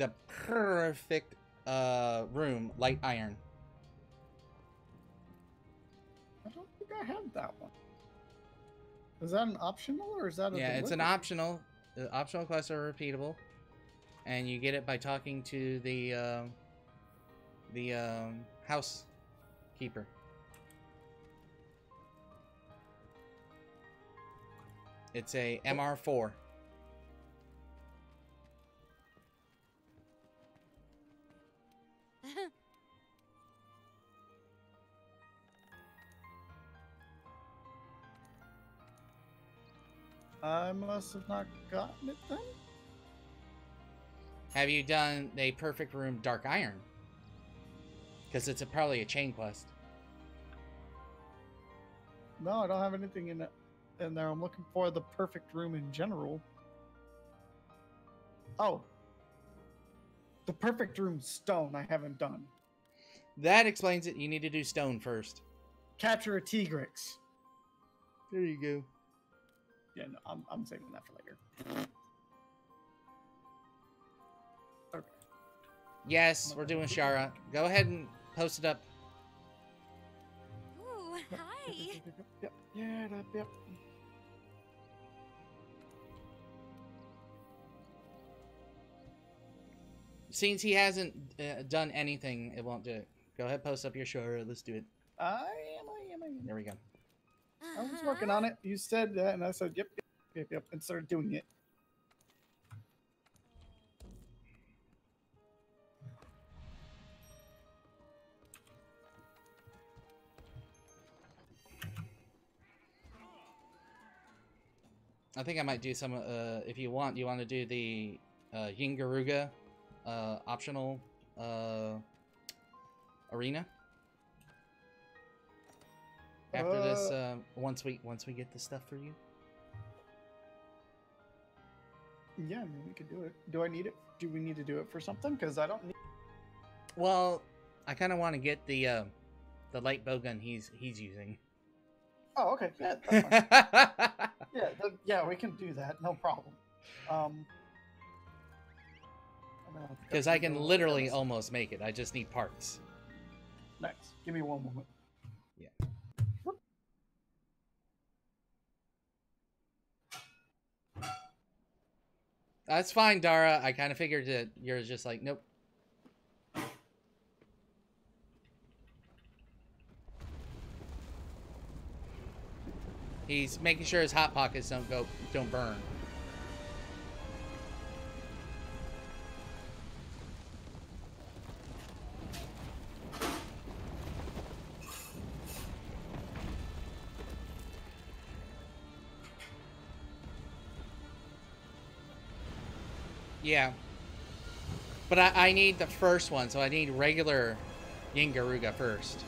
the perfect uh, room, light iron. I don't think I have that one. Is that an optional or is that a Yeah, it's an optional. The optional quests are repeatable, and you get it by talking to the um the um, housekeeper. It's a MR4. I must have not gotten it then. Have you done the perfect room dark iron? Because it's a, probably a chain quest. No, I don't have anything in it in there. I'm looking for the perfect room in general. Oh. The perfect room stone I haven't done. That explains it. You need to do stone first. Capture a Tigrex. There you go. Yeah, no, I'm, I'm saving that for later. Okay. Yes, we're doing Shara. Go ahead and post it up. Ooh, hi. Yep, yeah, yep, yep. Since he hasn't uh, done anything, it won't do it. Go ahead, post up your Shara. Let's do it. I am, I am, I am. There we go. I was working on it. You said that, and I said, yep, yep, yep, yep, and started doing it. I think I might do some. Uh, if you want, you want to do the uh, Yian Garuga uh, optional uh, arena after this. Uh, Uh, once we once we get the stuff for you. Yeah, I mean, we could do it. Do I need it? Do we need to do it for something? Because I don't need. Well, I kind of want to get the uh, the light bow gun he's he's using. Oh, okay. Yeah, yeah, the, yeah, we can do that. No problem. Um. Because I can literally almost make it. I just need parts. Nice. Give me one moment. That's fine, Dara. I kind of figured that you're just like, nope. He's making sure his hot pockets don't go, don't burn. Yeah. But I, I need the first one, so I need regular Yian Garuga first.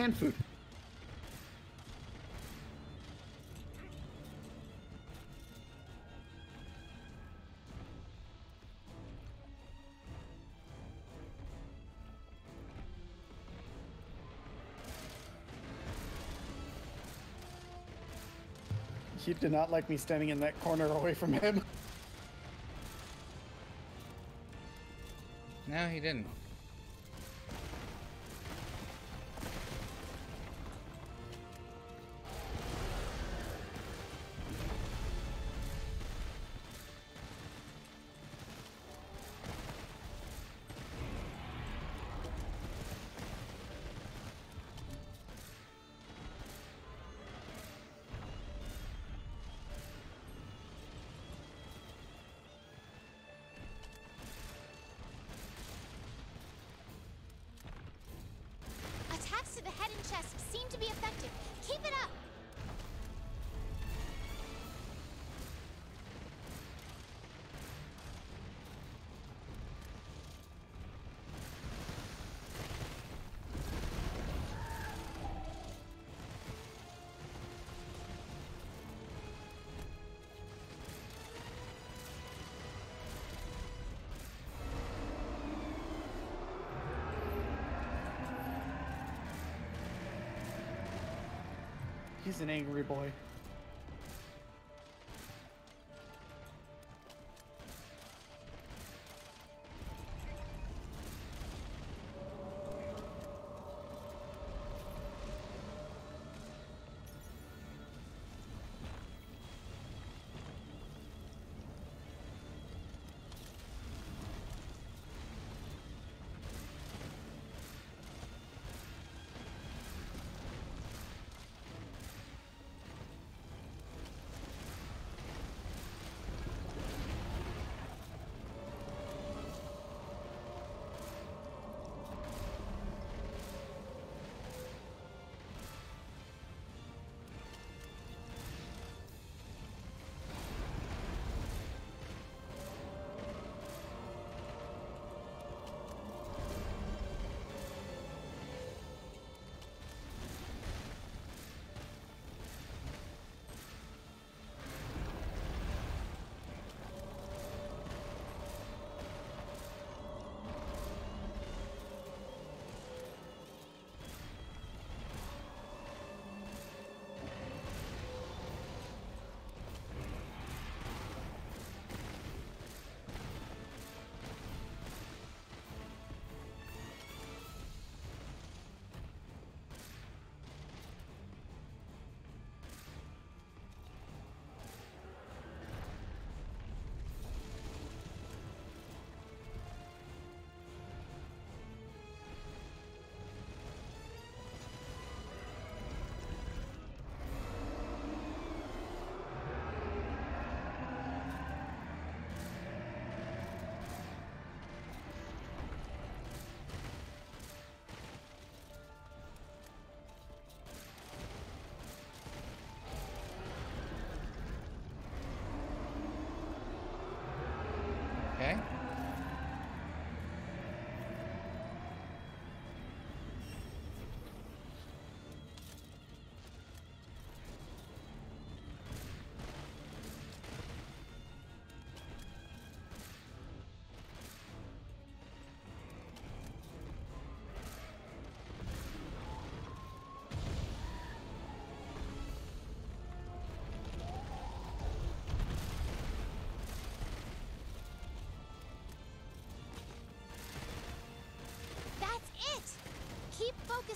And food. He did not like me standing in that corner away from him. No, he didn't. He's an angry boy.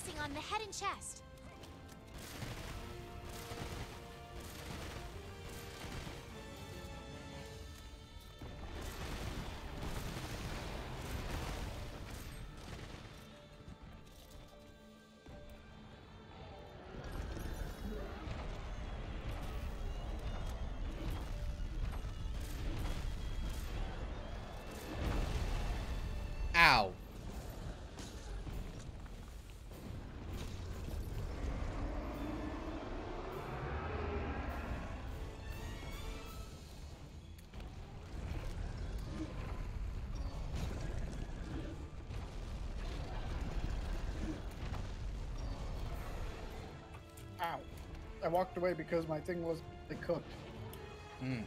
Focusing on the head and chest. I walked away because my thing was it cooked. Hmm.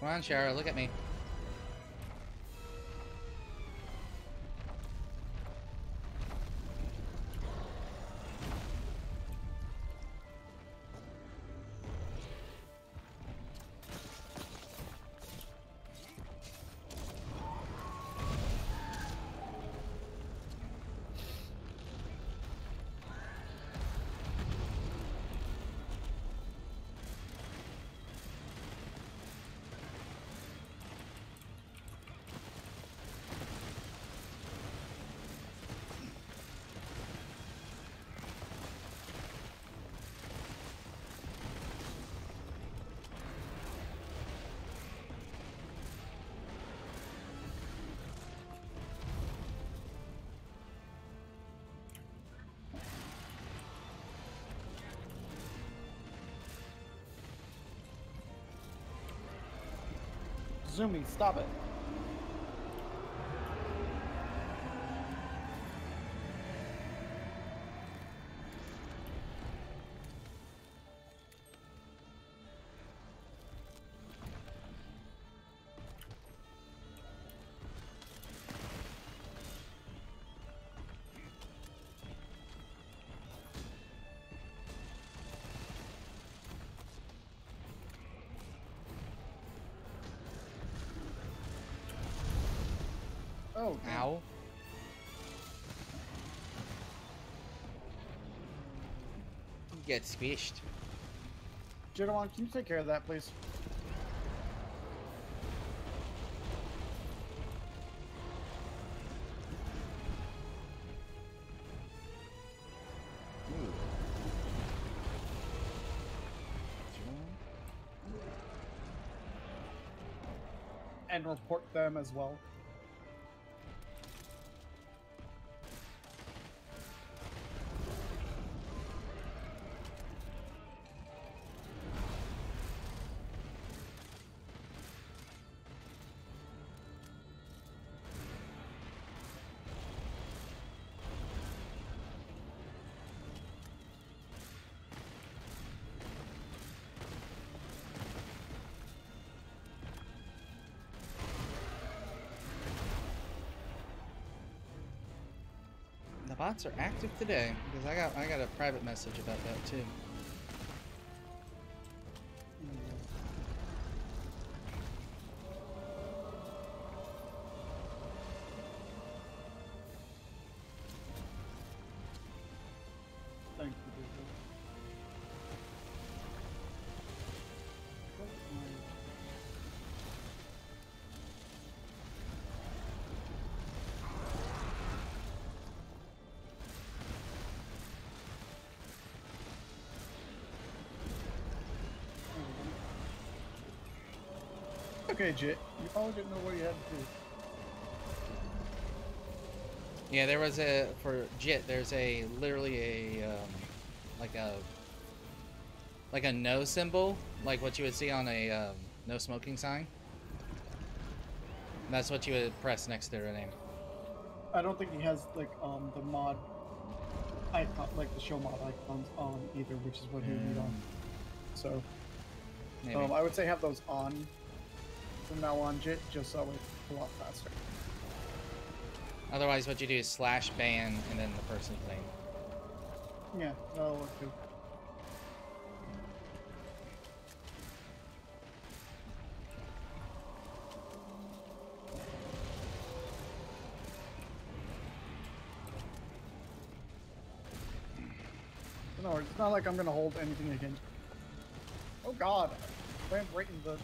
Come on, Shara, look at me. Zumi, stop it. Get squished. Jitterwan, can you take care of that, please? And report them as well. Bots are active today because I got I got a private message about that too. Okay, Jit. You probably didn't know what you had to do. Yeah, there was a for JIT. There's a literally a um, like a like a no symbol, like what you would see on a um, no smoking sign. And that's what you would press next to their name. I don't think he has like um the mod icon, like the show mod icons on either, which is what he would need on. So Maybe. um, I would say have those on from now on, Jit, just so it's a lot faster. Otherwise, what you do is slash ban and then the person name. Yeah, that'll work too. No, it's not like I'm gonna hold anything against. Oh God, I ran right in the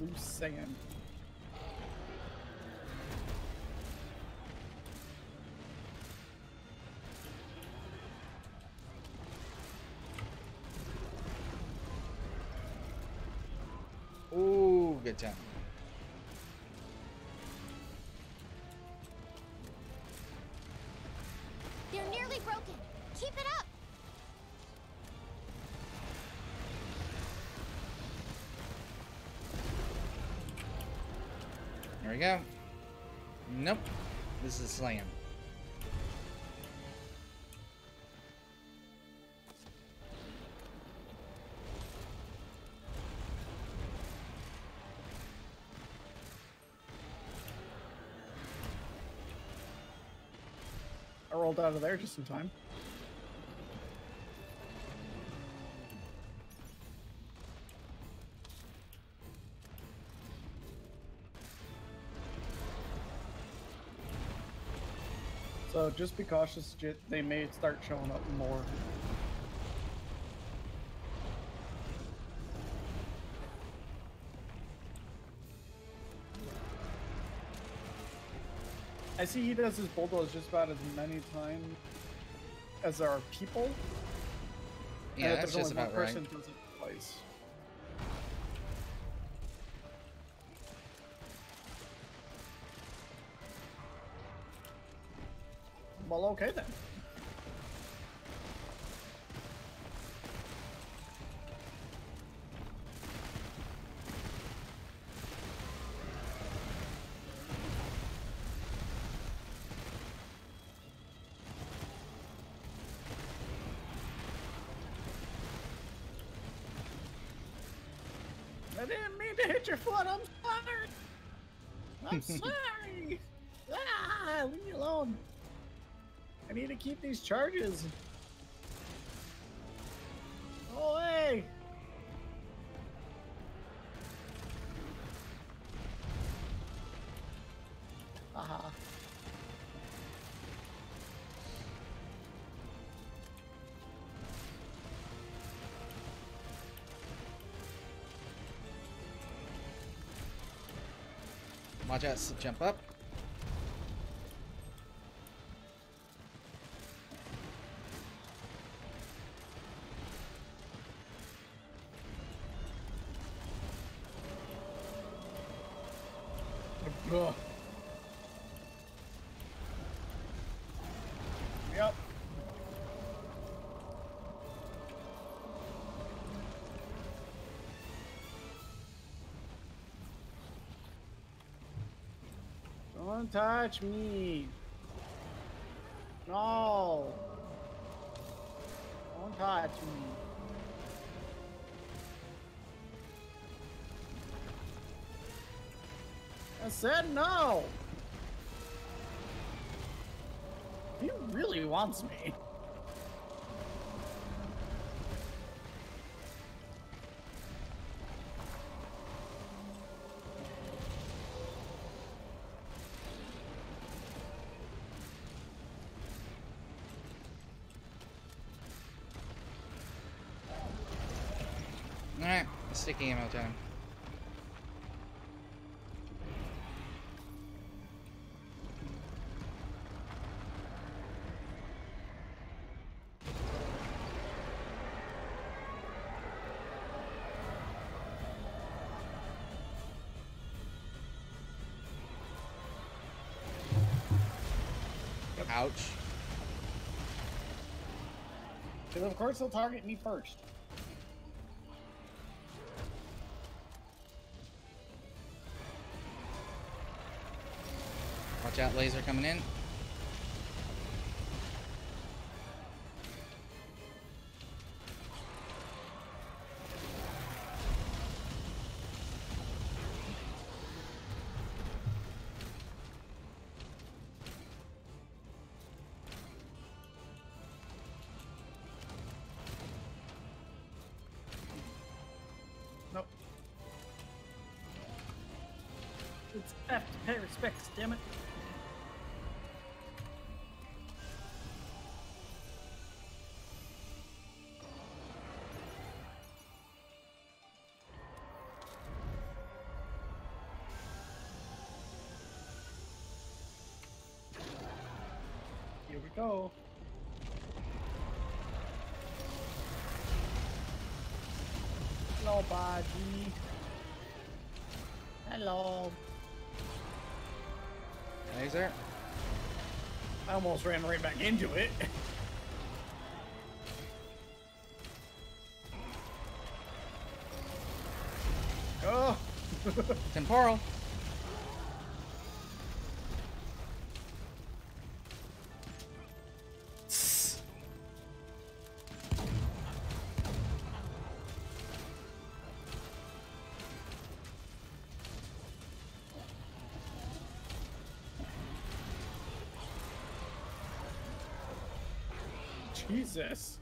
loose sand. Ooh, good time. They're nearly broken. Keep it up. We go. Nope. This is slam. I rolled out of there just in time. Just be cautious, Jit. They may start showing up more. I see he does his bulldoze just about as many times as there are people. Yeah, and that's there's just only about one right. person does it twice. Well, okay then. I didn't mean to hit your foot. I'm sorry. I'm sorry. I need to keep these charges. Oh, hey. Haha. Watch out, jump up. Don't touch me. No. Don't touch me. I said no. He really wants me. Sticky ammo time. Ouch. Because of course they'll target me first. Watch laser coming in. Nope. It's F to pay respects, damn it. Here we go. Hello, buddy. Hello. Laser. I almost ran right back into it. Oh, Temporal. Jesus.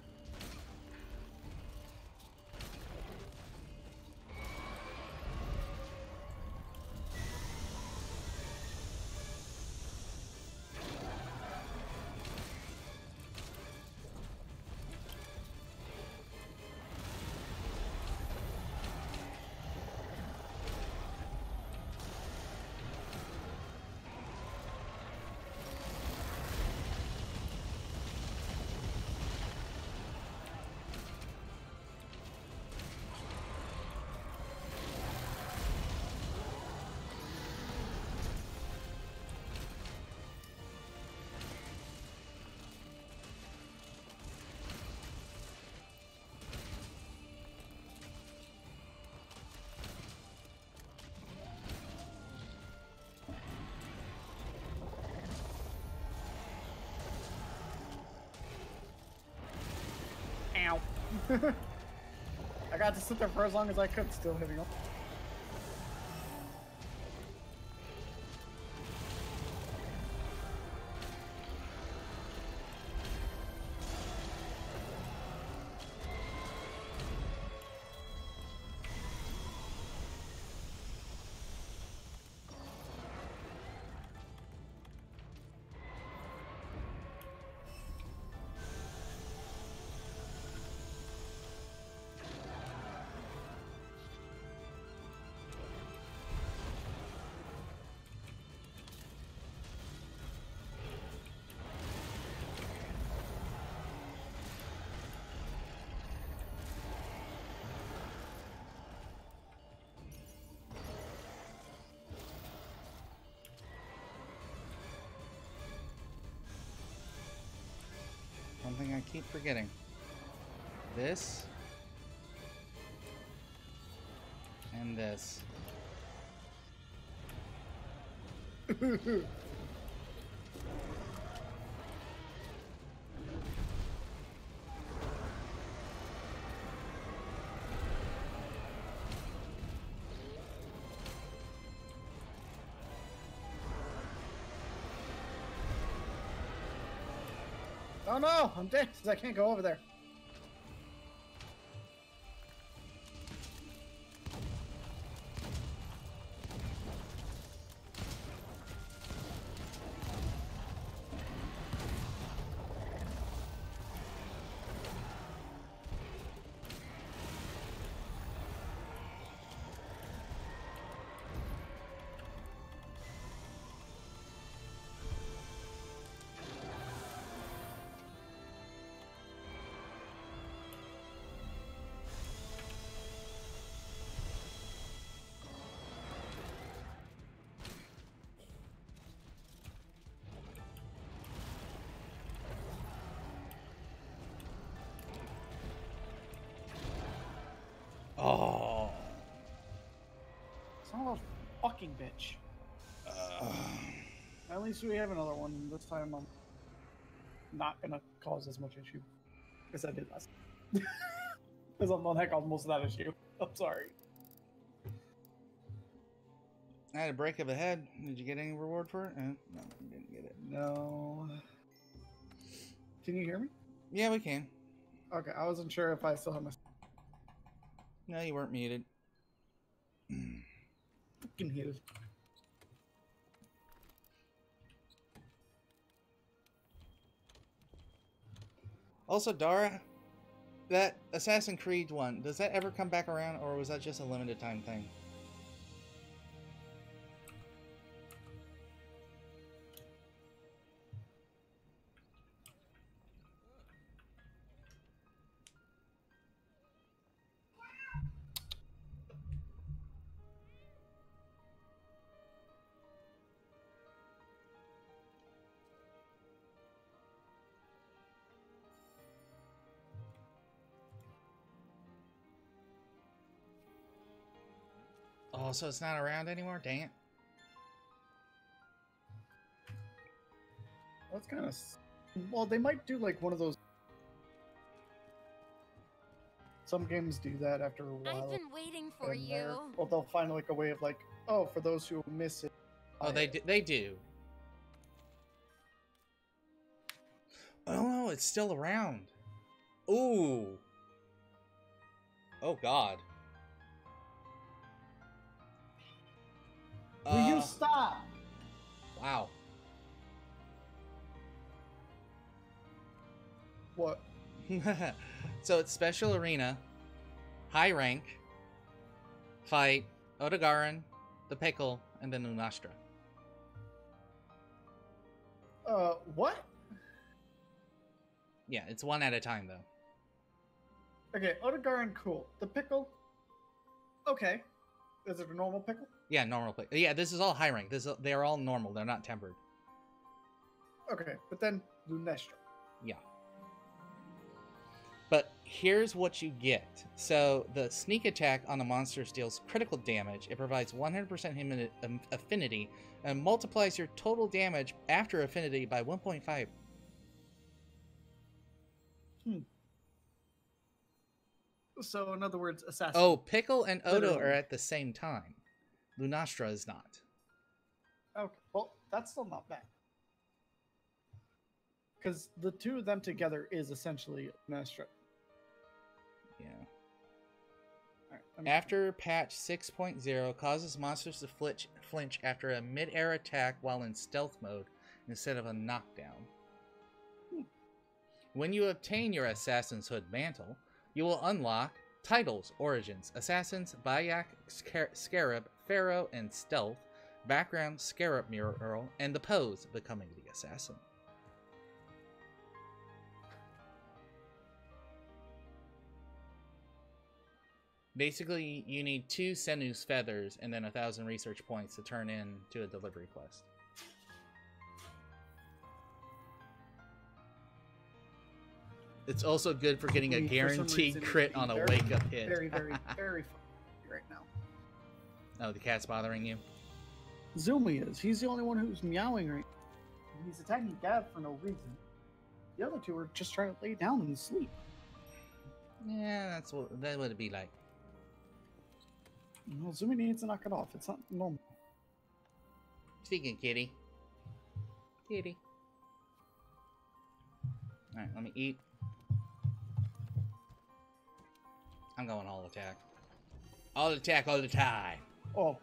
I got to sit there for as long as I could, still hitting him. One thing I keep forgetting. This. And this. Oh no, I'm dead 'cause I can't go over there. A fucking bitch. At least we have another one. This time I'm not gonna cause as much issue as I did last time. Because I'm the one that caused most of that issue. I'm sorry. I had a break of a head. Did you get any reward for it? Uh, no, you didn't get it. No. Can you hear me? Yeah, we can. Okay, I wasn't sure if I still have my No, you weren't muted. Fucking heated. Also, Dara, that Assassin's Creed one, does that ever come back around, or was that just a limited time thing? Oh, so it's not around anymore? Dang it. That's kind of. Well, they might do like one of those. Some games do that after a while. I've been waiting for they're- you. Well, they'll find like a way of like, oh, for those who miss it. Oh, they do, they do. Oh no, it's still around. Ooh. Oh God. Will Uh, you stop? wow. What? so it's special arena, high rank, fight Odogaron, the pickle, and then Lunastra. Uh, what? Yeah, it's one at a time though. Okay, Odogaron, cool. The pickle. Okay. Is it a normal pickle? Yeah, normal pick. Yeah, this is all high rank. This is, they are all normal. They're not tempered. Okay, but then Lunastra. Yeah. But here's what you get. So the sneak attack on the monster deals critical damage. It provides 100% humi- um, affinity and multiplies your total damage after affinity by 1.5. Hmm. So, in other words, assassin. Oh, Pickle and Odo are at the same time. Lunastra is not. Okay, well, that's still not bad. Because the two of them together is essentially Lunastra. Yeah. Me- After patch 6.0 causes monsters to flinch, flinch after a mid-air attack while in stealth mode instead of a knockdown. Hmm. When you obtain your Assassin's Hood mantle, you will unlock titles, origins, Assassins, Bayek, Scar- Scarab, Pharaoh, and Stealth, background, Scarab mural, and the pose, becoming the Assassin. Basically, you need two Senu's feathers and then a thousand research points to turn in to a delivery quest. It's also good for getting a guaranteed reason, crit on a very, wake up hit. Very, very, very fun right now. oh, the cat's bothering you. Zumi is. He's the only one who's meowing right now. He's attacking Gav for no reason. The other two are just trying to lay down and sleep. Yeah, that's what that would be like. Well, Zumi needs to knock it off. It's not normal. Speaking kitty. Kitty. Alright, let me eat. I'm going all attack. All attack all the time. Oh.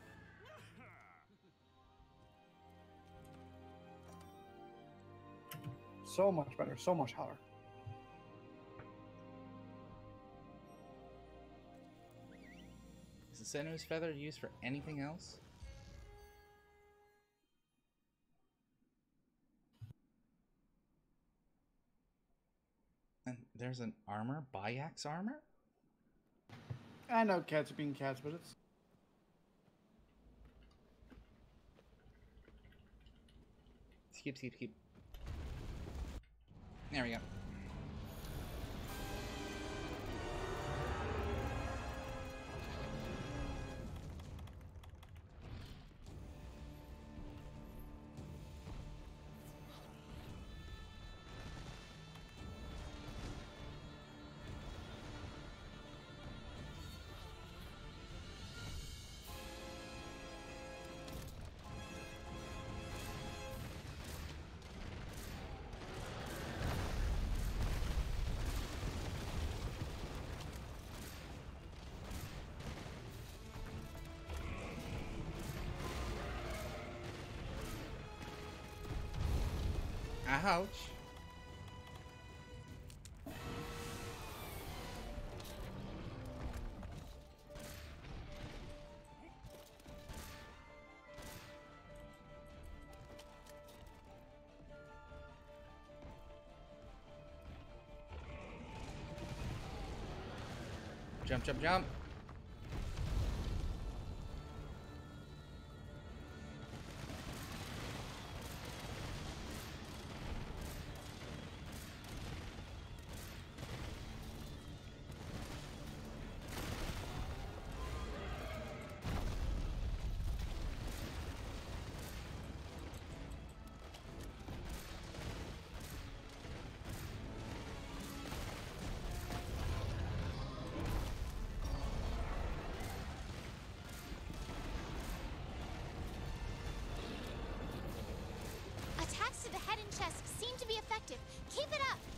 So much better. So much hotter. Is the Senu's feather used for anything else? And there's an armor? Bayek's armor? I know cats are being cats, but it's Skip, skip, skip. There we go. Ouch. Jump, jump, jump. To the head and chest seem to be effective. Keep it up.